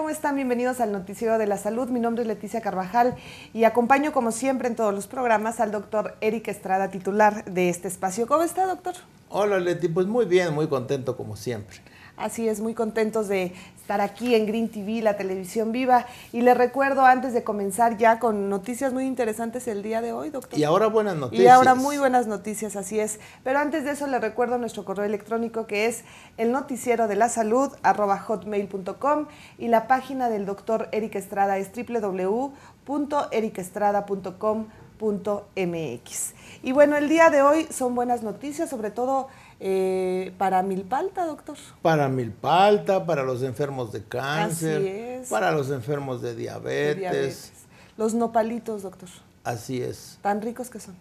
¿Cómo están? Bienvenidos al Noticiero de la Salud. Mi nombre es Leticia Carvajal y acompaño, como siempre, en todos los programas al doctor Eric Estrada, titular de este espacio. ¿Cómo está, doctor? Hola, Leti. Pues muy bien, muy contento como siempre. Así es, muy contentos de estar aquí en Green TV, la televisión viva. Y les recuerdo antes de comenzar ya con noticias muy interesantes el día de hoy, doctor. Y ahora buenas noticias. Y ahora muy buenas noticias, así es. Pero antes de eso les recuerdo nuestro correo electrónico que es el noticiero de la salud hotmail.com y la página del doctor Eric Estrada es www.ericestrada.com.mx. Y bueno, el día de hoy son buenas noticias, sobre todo eh, para milpalta, doctor. Para milpalta, para los enfermos de cáncer, para los enfermos de diabetes. Los nopalitos, doctor. Así es. Tan ricos que son.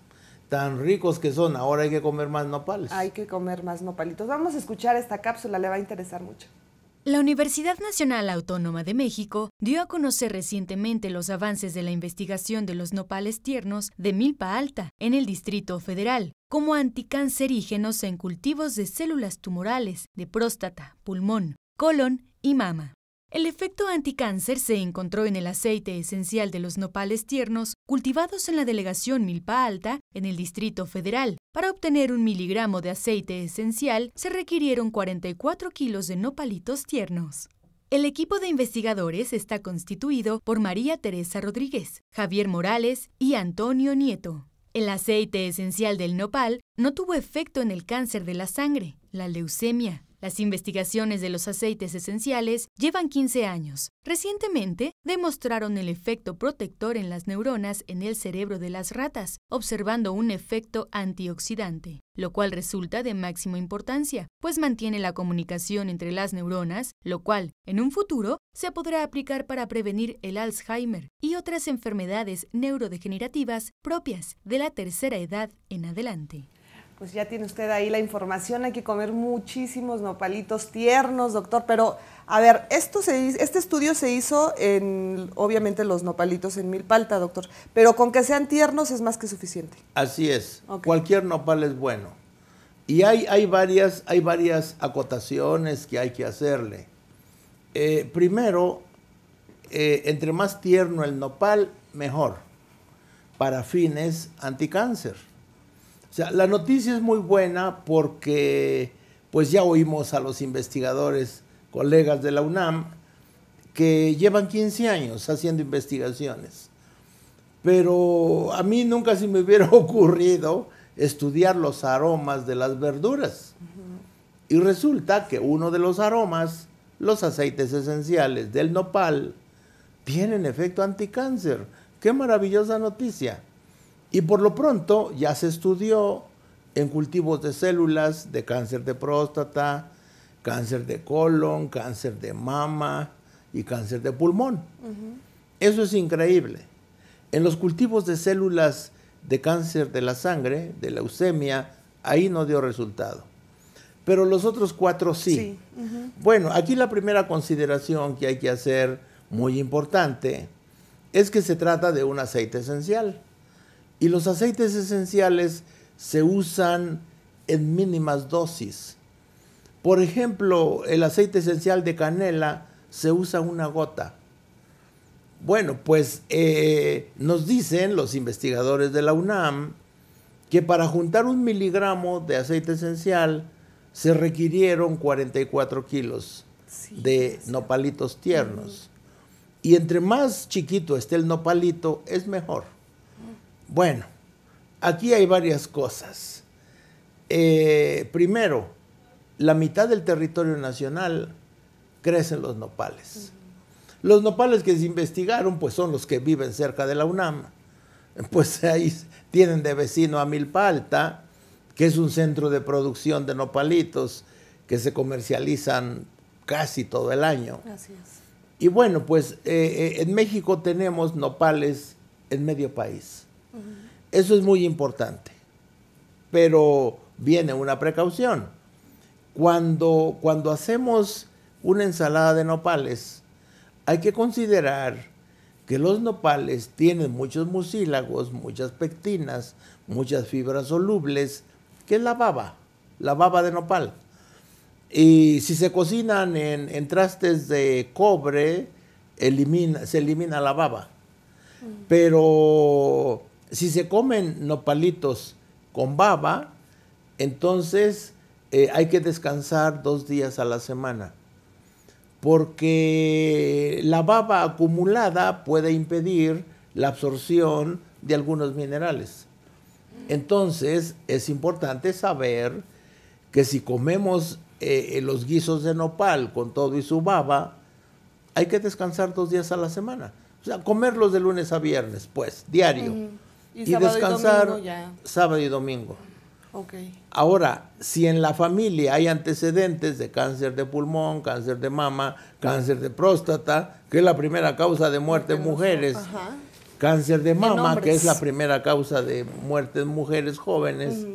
Tan ricos que son, ahora hay que comer más nopales. Hay que comer más nopalitos. Vamos a escuchar esta cápsula, le va a interesar mucho. La Universidad Nacional Autónoma de México dio a conocer recientemente los avances de la investigación de los nopales tiernos de milpa alta en el Distrito Federal como anticancerígenos en cultivos de células tumorales de próstata, pulmón, colon y mama. El efecto anticáncer se encontró en el aceite esencial de los nopales tiernos cultivados en la delegación Milpa Alta, en el Distrito Federal. Para obtener un miligramo de aceite esencial se requirieron 44 kilos de nopalitos tiernos. El equipo de investigadores está constituido por María Teresa Rodríguez, Javier Morales y Antonio Nieto. El aceite esencial del nopal no tuvo efecto en el cáncer de la sangre, la leucemia, las investigaciones de los aceites esenciales llevan 15 años. Recientemente demostraron el efecto protector en las neuronas en el cerebro de las ratas, observando un efecto antioxidante, lo cual resulta de máxima importancia, pues mantiene la comunicación entre las neuronas, lo cual, en un futuro, se podrá aplicar para prevenir el Alzheimer y otras enfermedades neurodegenerativas propias de la tercera edad en adelante pues ya tiene usted ahí la información, hay que comer muchísimos nopalitos tiernos, doctor, pero a ver, esto se, este estudio se hizo en, obviamente, los nopalitos en milpalta, doctor, pero con que sean tiernos es más que suficiente. Así es, cualquier nopal es bueno. Y hay, hay, varias, hay varias acotaciones que hay que hacerle. Eh, primero, eh, entre más tierno el nopal, mejor, para fines anticáncer. O sea, la noticia es muy buena porque pues ya oímos a los investigadores, colegas de la UNAM, que llevan 15 años haciendo investigaciones. Pero a mí nunca se me hubiera ocurrido estudiar los aromas de las verduras. Y resulta que uno de los aromas, los aceites esenciales del nopal, tienen efecto anticáncer. ¡Qué maravillosa noticia! Y por lo pronto ya se estudió en cultivos de células de cáncer de próstata, cáncer de colon, cáncer de mama y cáncer de pulmón. Eso es increíble. En los cultivos de células de cáncer de la sangre, de leucemia, ahí no dio resultado. Pero los otros cuatro sí. Bueno, aquí la primera consideración que hay que hacer, muy importante, es que se trata de un aceite esencial. Y los aceites esenciales se usan en mínimas dosis. Por ejemplo, el aceite esencial de canela se usa una gota. Bueno, pues eh, nos dicen los investigadores de la UNAM que para juntar un miligramo de aceite esencial se requirieron 44 kilos de nopalitos tiernos. Y entre más chiquito esté el nopalito, es mejor. Bueno, aquí hay varias cosas. Eh, primero, la mitad del territorio nacional crecen los nopales. Los nopales que se investigaron, pues son los que viven cerca de la UNAM. Pues ahí tienen de vecino a Milpa Alta, que es un centro de producción de nopalitos que se comercializan casi todo el año. Así es. Y bueno, pues eh, eh, en México tenemos nopales en medio país. Eso es muy importante. Pero viene una precaución. Cuando, cuando hacemos una ensalada de nopales, hay que considerar que los nopales tienen muchos mucílagos, muchas pectinas, muchas fibras solubles, que es la baba, la baba de nopal. Y si se cocinan en, en trastes de cobre, elimina, se elimina la baba. Pero si se comen nopalitos con baba, entonces eh, hay que descansar dos días a la semana. Porque la baba acumulada puede impedir la absorción de algunos minerales. Entonces es importante saber que si comemos eh, los guisos de nopal con todo y su baba, hay que descansar dos días a la semana. O sea, comerlos de lunes a viernes, pues, diario. Y, descansar sábado y domingo. Ahora, si en la familia hay antecedentes de cáncer de pulmón, cáncer de mama, cáncer de próstata, que es la primera causa de muerte en mujeres, cáncer de mama, que es la primera causa de muerte en mujeres jóvenes,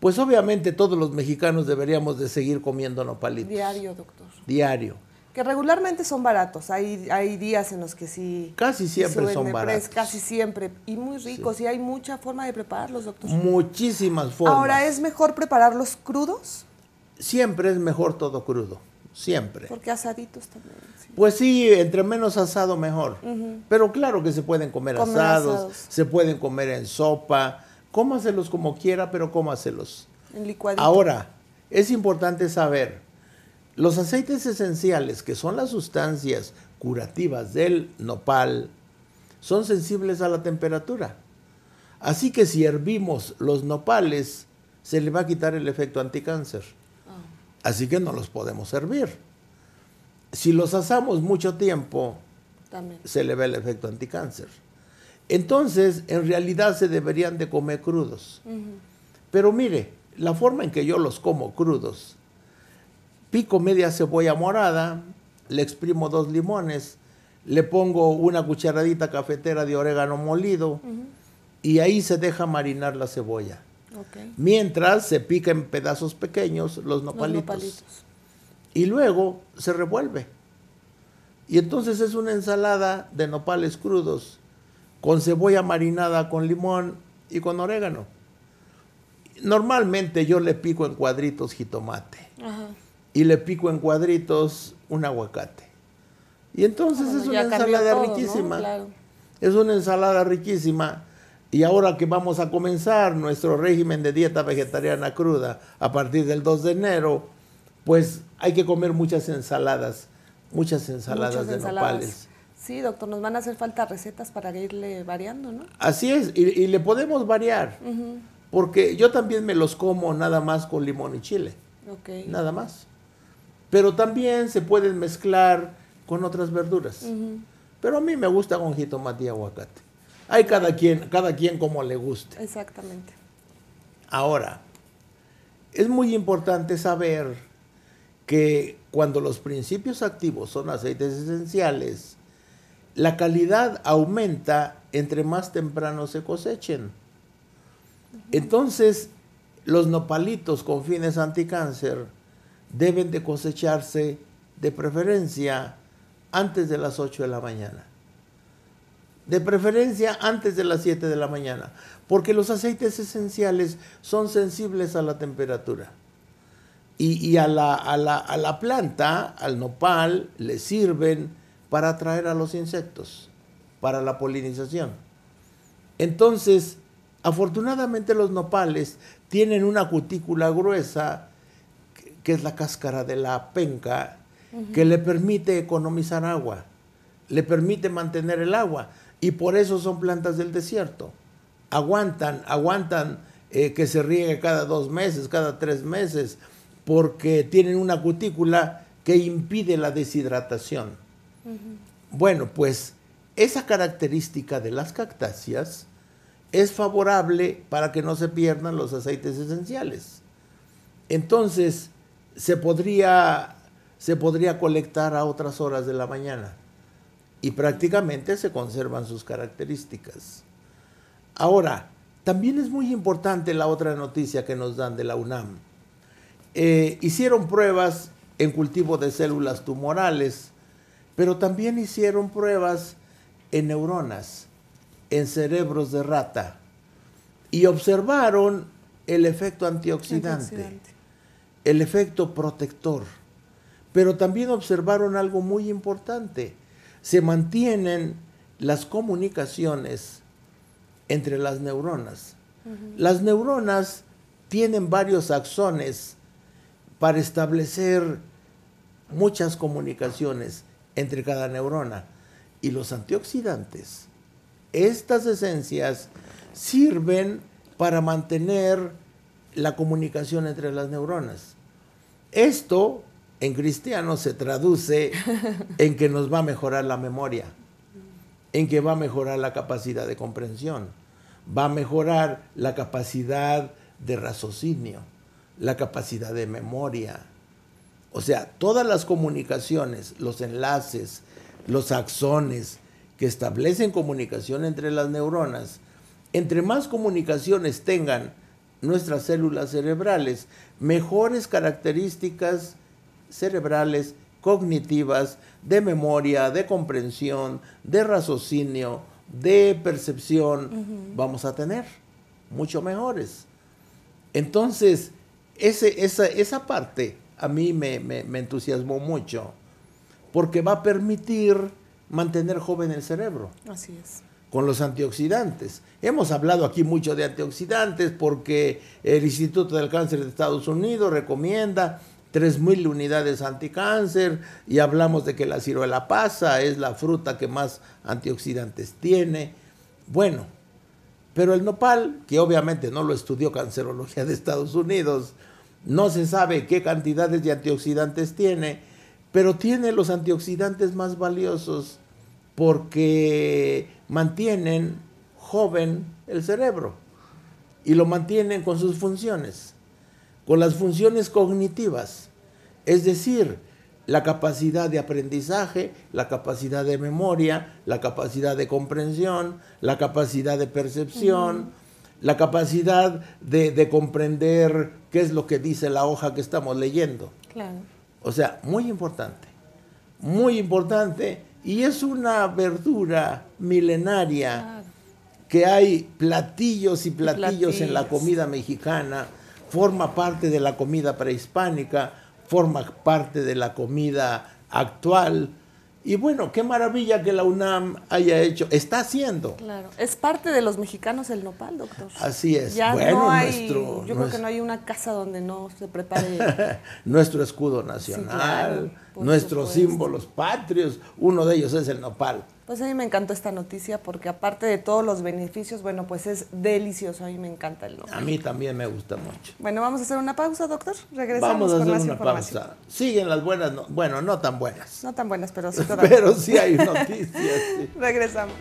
pues obviamente todos los mexicanos deberíamos de seguir comiendo nopalitos. Diario, doctor. Diario. Que regularmente son baratos, hay, hay días en los que sí. Casi siempre son baratos. Casi siempre. Y muy ricos, y hay mucha forma de prepararlos, doctor. Muchísimas formas. Ahora, ¿es mejor prepararlos crudos? Siempre es mejor todo crudo, siempre. Porque asaditos también. Pues sí, entre menos asado mejor. Pero claro que se pueden comer, asados, se pueden comer en sopa, cómaselos como quiera, pero cómaselos. En licuadito. Ahora, es importante saber los aceites esenciales, que son las sustancias curativas del nopal, son sensibles a la temperatura. Así que si hervimos los nopales, se le va a quitar el efecto anticáncer. Ah. Así que no los podemos hervir. Si los asamos mucho tiempo, se le ve el efecto anticáncer. Entonces, en realidad se deberían de comer crudos. Pero mire, la forma en que yo los como crudos pico media cebolla morada, le exprimo dos limones, le pongo una cucharadita cafetera de orégano molido y ahí se deja marinar la cebolla. Mientras se pica en pedazos pequeños los nopalitos. Y luego se revuelve. Y entonces es una ensalada de nopales crudos con cebolla marinada con limón y con orégano. Normalmente yo le pico en cuadritos jitomate. Ajá y le pico en cuadritos un aguacate. Y entonces es una ensalada riquísima. Es una ensalada riquísima. Y ahora que vamos a comenzar nuestro régimen de dieta vegetariana cruda a partir del 2 de enero, pues hay que comer muchas ensaladas, muchas ensaladas de nopales. Sí, doctor, nos van a hacer falta recetas para irle variando, ¿no? Así es, y, le podemos variar, porque yo también me los como nada más con limón y chile. Nada más pero también se pueden mezclar con otras verduras. Pero a mí me gusta con jitomate y aguacate. Hay cada quien, cada quien como le guste. Exactamente. Ahora, es muy importante saber que cuando los principios activos son aceites esenciales, la calidad aumenta entre más temprano se cosechen. Entonces, los nopalitos con fines anticáncer deben de cosecharse de preferencia antes de las 8 de la mañana. De preferencia antes de las 7 de la mañana, porque los aceites esenciales son sensibles a la temperatura. Y, a, la, a, la, a la planta, al nopal, le sirven para atraer a los insectos, para la polinización. Entonces, afortunadamente los nopales tienen una cutícula gruesa que es la cáscara de la penca, que le permite economizar agua, le permite mantener el agua, y por eso son plantas del desierto. Aguantan, aguantan eh, que se riegue cada dos meses, cada tres meses, porque tienen una cutícula que impide la deshidratación. Bueno, pues esa característica de las cactáceas es favorable para que no se pierdan los aceites esenciales. Entonces, se podría, se podría colectar a otras horas de la mañana y prácticamente se conservan sus características. Ahora, también es muy importante la otra noticia que nos dan de la UNAM. Eh, hicieron pruebas en cultivo de células tumorales, pero también hicieron pruebas en neuronas, en cerebros de rata, y observaron el efecto antioxidante el efecto protector. Pero también observaron algo muy importante. se mantienen las comunicaciones entre las neuronas. Las neuronas tienen varios axones para establecer muchas comunicaciones entre cada neurona. Y los antioxidantes, estas esencias sirven para mantener la comunicación entre las neuronas. Esto en cristiano se traduce en que nos va a mejorar la memoria, en que va a mejorar la capacidad de comprensión, va a mejorar la capacidad de raciocinio, la capacidad de memoria. O sea, todas las comunicaciones, los enlaces, los axones que establecen comunicación entre las neuronas, entre más comunicaciones tengan nuestras células cerebrales, mejores características cerebrales, cognitivas, de memoria, de comprensión, de raciocinio, de percepción, vamos a tener, mucho mejores. Entonces, ese, esa, esa, parte a mí me, me, entusiasmó mucho, porque va a permitir mantener joven el cerebro. Así es. Con los antioxidantes. Hemos hablado aquí mucho de antioxidantes porque el Instituto del Cáncer de Estados Unidos recomienda 3.000 unidades anticáncer y hablamos de que la ciruela pasa es la fruta que más antioxidantes tiene. Bueno, pero el nopal, que obviamente no lo estudió Cancerología de Estados Unidos, no se sabe qué cantidades de antioxidantes tiene, pero tiene los antioxidantes más valiosos porque mantienen joven el cerebro y lo mantienen con sus funciones con las funciones cognitivas, es decir, la capacidad de aprendizaje, la capacidad de memoria, la capacidad de comprensión, la capacidad de percepción, la capacidad de, comprender qué es lo que dice la hoja que estamos leyendo. Claro. O sea, muy importante, muy importante, y es una verdura milenaria que hay platillos y platillos en la comida mexicana forma parte de la comida prehispánica, forma parte de la comida actual. Y bueno, qué maravilla que la UNAM haya hecho, está haciendo. Claro, es parte de los mexicanos el nopal, doctor. Así es. Ya no hay, yo creo que no hay una casa donde no se prepare. nuestro escudo nacional, nuestros símbolos patrios, uno de ellos es el nopal. Pues a mí me encantó esta noticia porque aparte de todos los beneficios, bueno, pues es delicioso. A mí me encanta el nopal. A mí también me gusta mucho. Bueno, vamos a hacer una pausa, doctor. Regresamos vamos a hacer una pausa. Siguen las buenas, bueno, no tan buenas. No tan buenas, pero sí todavía. pero sí hay noticias. Regresamos.